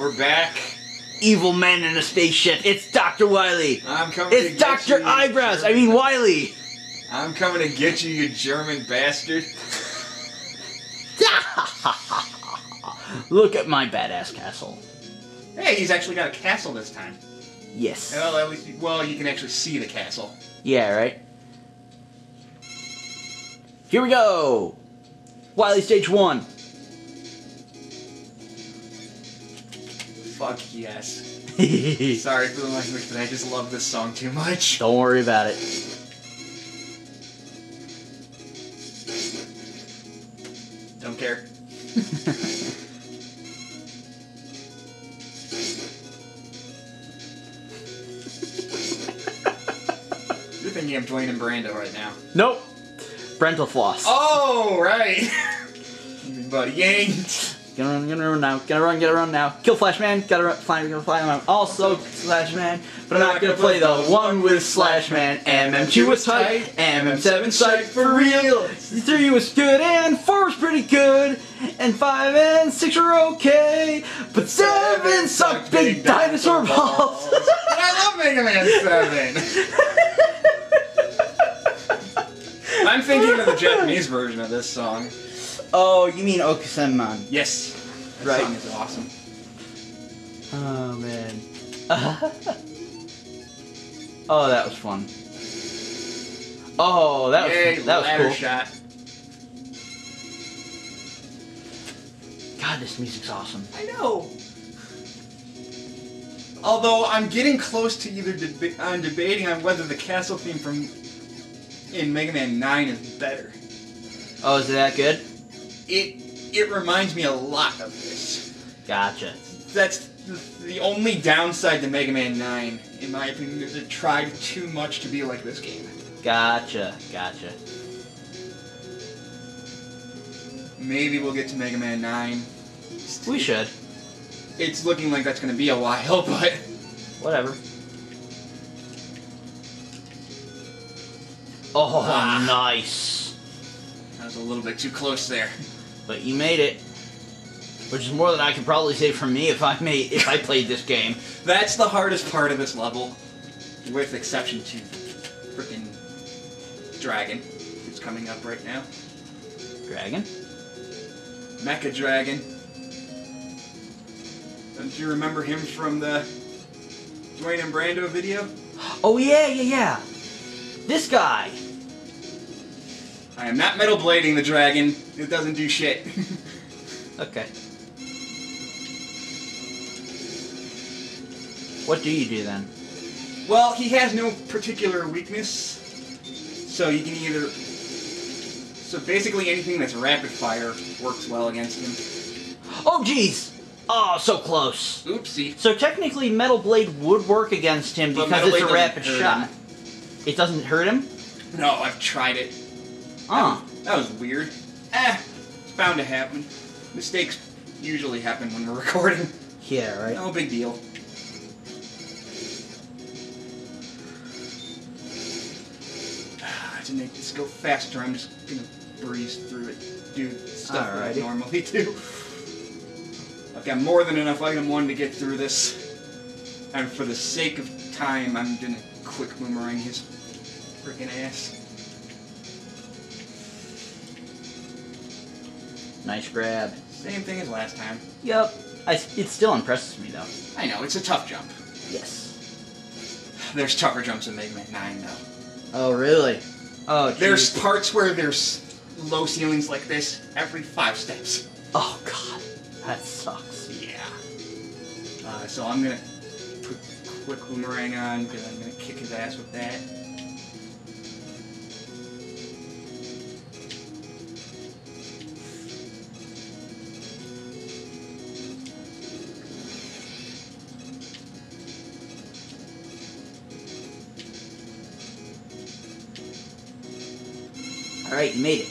We're back. Evil men in a spaceship. It's Dr. Wily. I'm coming to It's get Dr. you, you Eyebrows. I mean Wily. I'm coming to get you, you German bastard. Look at my badass castle. Hey, he's actually got a castle this time. Yes. Well, at least, well, you can actually see the castle. Yeah, right? Here we go! Wily Stage 1. Fuck yes. Sorry for the language, but I just love this song too much. Don't worry about it. Don't care. You're thinking of Dwayne and Brando right now. Nope. Brentalfloss. Oh, right. but he ain't. Get around, get around now. Get around, get around now. Kill Flash Man. Get around, fly, get fly. I'm also Slash Man, but I'm not gonna play the one with Slash Man. MM2 was tight, MM7 sight for real. Three was good and four was pretty good, and five and six were okay, but seven sucked big dinosaur balls. But I love Mega Man 7. I'm thinking of the Japanese version of this song. Oh, you mean Okkusenman? Yes. That Right. song is awesome. Oh man. oh, that was fun. Oh, that was Yay, that was cool. shot. God, this music's awesome. I know. Although I'm getting close to either deba- I'm debating on whether the castle theme from in Mega Man 9 is better. Oh, is it that good? It it reminds me a lot of this. Gotcha. That's the, only downside to Mega Man 9, in my opinion, is it tried too much to be like this game. Gotcha. Gotcha. Maybe we'll get to Mega Man 9. We should. It's looking like that's going to be a while, but Whatever. Oh, Ah. nice. That was a little bit too close there. But you made it. Which is more than I could probably say for me if I made if I played this game. That's the hardest part of this level, with exception to freaking Dragon, who's coming up right now. Dragon. Mecha Dragon. Don't you remember him from the Dwayne and Brando video? Oh yeah, yeah, yeah. This guy. I am not metal blading the dragon. It doesn't do shit. Okay. What do you do then? well, he has no particular weakness, so you can either. So basically, anything that's rapid fire works well against him. Oh jeez! Oh, so close. Oopsie. So technically, Metal Blade would work against him because it's a rapid shot. It doesn't hurt him. No, I've tried it. Oh, That was weird. Eh, it's bound to happen. Mistakes usually happen when we're recording. yeah, right. No big deal. To make this go faster, I'm just gonna breeze through it, do stuff that I normally do. I've got more than enough item one to get through this, and for the sake of time, I'm gonna quick boomerang his freaking ass. Nice grab. Same thing as last time. Yep. I, it still impresses me though. I know it's a tough jump. Yes. There's tougher jumps in Mega Man 9 though. Oh really? Oh, There's parts where there's low ceilings like this every five steps. Oh god, that sucks. Yeah. Uh, so I'm gonna put quick boomerang on because I'm gonna kick his ass with that. All right, you made it.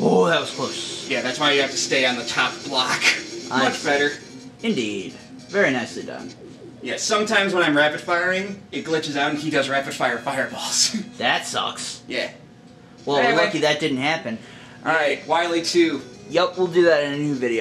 Oh, that was close. Yeah, that's why you have to stay on the top block. I Much see. better. Indeed. Very nicely done. Yeah, sometimes when I'm rapid firing, it glitches out and he does rapid fire fireballs. That sucks. yeah. Well, we're Anyway. lucky that didn't happen. Alright. Wily 2. Yep, we'll do that in a new video.